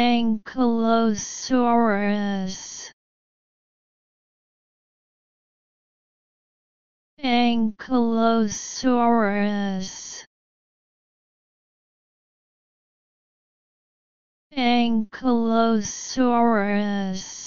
Ankylosaurus. Ankylosaurus. Ankylosaurus.